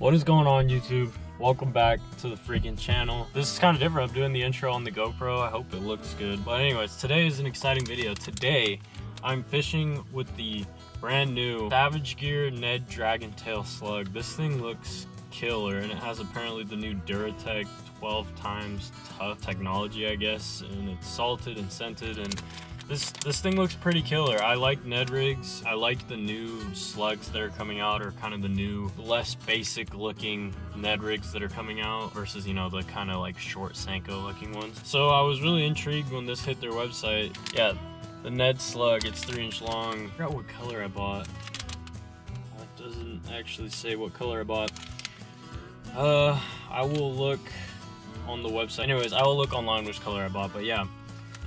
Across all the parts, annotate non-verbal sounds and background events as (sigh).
What is going on YouTube? Welcome back to the freaking channel. This is kind of different. I'm doing the intro on the GoPro. I hope it looks good. But anyways, today is an exciting video. Today, I'm fishing with the brand new Savage Gear Ned Dragon Tail Slug. This thing looks killer and it has apparently the new Duratec 12 times tough technology, I guess. And it's salted and scented and this this thing looks pretty killer. I like Ned rigs. I like the new slugs that are coming out, or kind of the new, less basic looking Ned rigs that are coming out versus you know the kind of like short Senko looking ones. So I was really intrigued when this hit their website. Yeah, the Ned slug. It's three inch long. I forgot what color I bought. It doesn't actually say what color I bought. Uh, I will look on the website. Anyways, I will look online which color I bought, but yeah.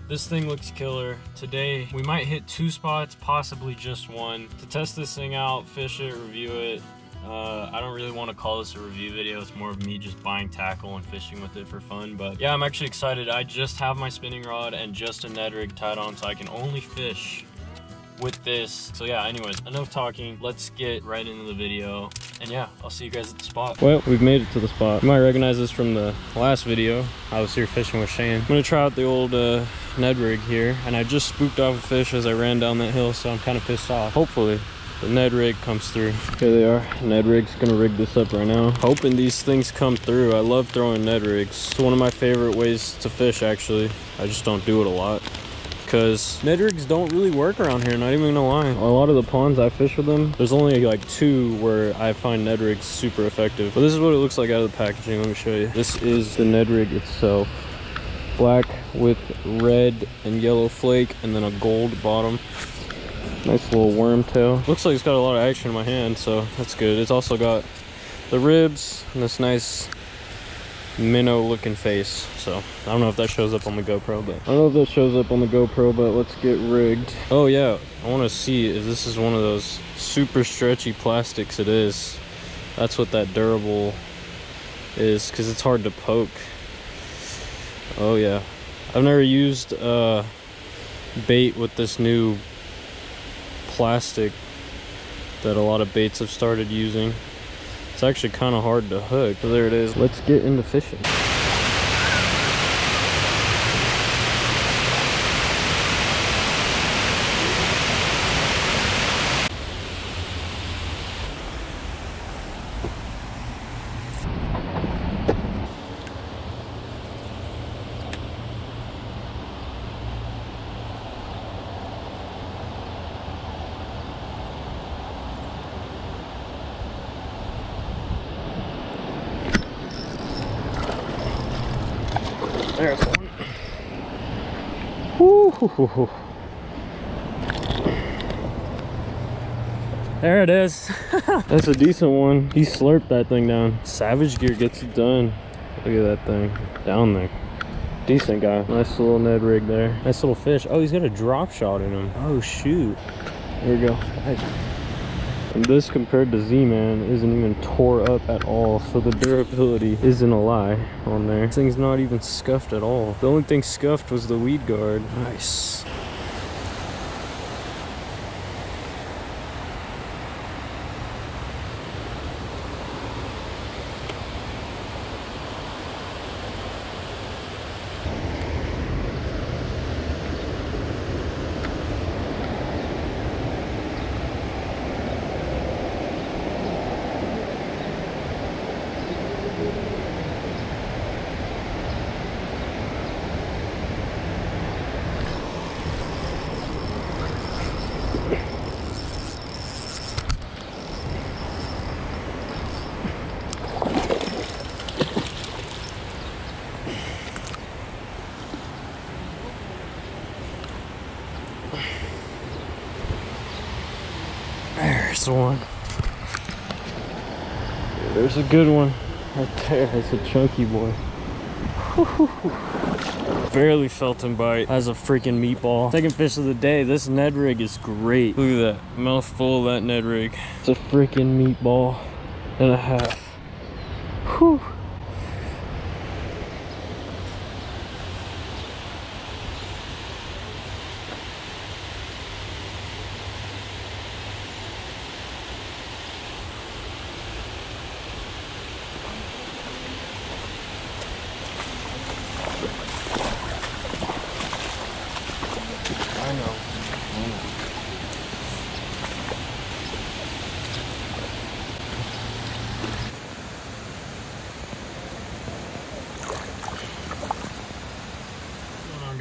This thing looks killer. Today, we might hit two spots, possibly just one. To test this thing out, fish it, review it. Uh, I don't really want to call this a review video. It's more of me just buying tackle and fishing with it for fun. But yeah, I'm actually excited. I just have my spinning rod and just a Ned rig tied on, so I can only fish with this. So yeah, anyways, enough talking. Let's get right into the video. And yeah, I'll see you guys at the spot. Well, we've made it to the spot. You might recognize this from the last video. I was here fishing with Shane. I'm gonna try out the old uh, Ned rig here. And I just spooked off a fish as I ran down that hill, so I'm kind of pissed off. Hopefully, the Ned rig comes through. Here they are. Ned rig's gonna rig this up right now. Hoping these things come through. I love throwing Ned rigs. It's one of my favorite ways to fish, actually. I just don't do it a lot because Ned rigs don't really work around here, not even gonna lie. A lot of the ponds I fish with them, there's only like two where I find Ned rigs super effective. But this is what it looks like out of the packaging, let me show you. This is the Ned rig itself. Black with red and yellow flake and then a gold bottom. Nice little worm tail. Looks like it's got a lot of action in my hand, so that's good. It's also got the ribs and this nice minnow looking face so i don't know if that shows up on the gopro but i don't know if that shows up on the gopro but let's get rigged. Oh yeah i want to see if this is one of those super stretchy plastics it is. That's what that durable is because it's hard to poke. Oh yeah. I've never used uh bait with this new plastic that a lot of baits have started using it's actually kind of hard to hook. So there it is. Let's get into fishing. There's one. There it is. (laughs) That's a decent one. He slurped that thing down. Savage Gear gets it done. Look at that thing down there. Decent guy. Nice little Ned rig there. Nice little fish. Oh, he's got a drop shot in him. Oh, shoot. There we go. And this compared to Z-Man isn't even tore up at all. So the durability isn't a lie on there. This thing's not even scuffed at all. The only thing scuffed was the weed guard. Nice. One. There's a good one right there. It's a chunky boy. Barely felt him bite. Has a freaking meatball. Second fish of the day. This Ned rig is great. Look at that. Mouth full of that Ned rig. It's a freaking meatball and a half. Whew. ano. Hmm.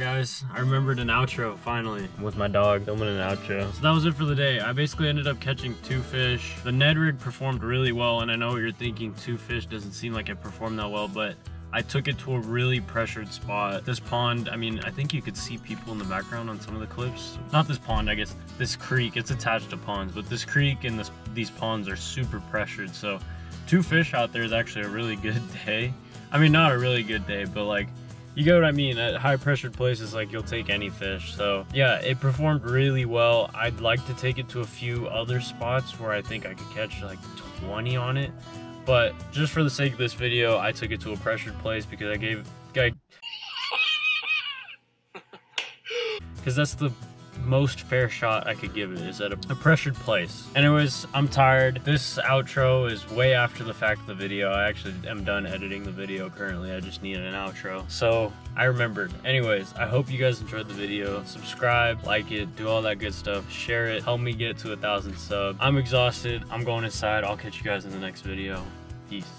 guys. I remembered an outro, finally. With my dog, filming an outro. So that was it for the day. I basically ended up catching two fish. The Ned rig performed really well, and I know what you're thinking, two fish doesn't seem like it performed that well, but I took it to a really pressured spot. This pond, I mean, I think you could see people in the background on some of the clips. Not this pond, I guess, this creek, it's attached to ponds, but this creek and this, these ponds are super pressured. So two fish out there is actually a really good (laughs) day. I mean, not a really good day, but like you get what I mean. At high pressured places, like you'll take any fish. So yeah, it performed really well. I'd like to take it to a few other spots where I think I could catch like 20 on it. But just for the sake of this video, I took it to a pressured place because I gave, guy, because that's the most fair shot I could give it is at a, a, pressured place. Anyways, I'm tired. This outro is way after the fact of the video. I actually am done editing the video currently. I just needed an outro. So I remembered. Anyways, I hope you guys enjoyed the video. Subscribe, like it, do all that good stuff. Share it. Help me get to a thousand subs. I'm exhausted. I'm going inside. I'll catch you guys in the next video. Peace.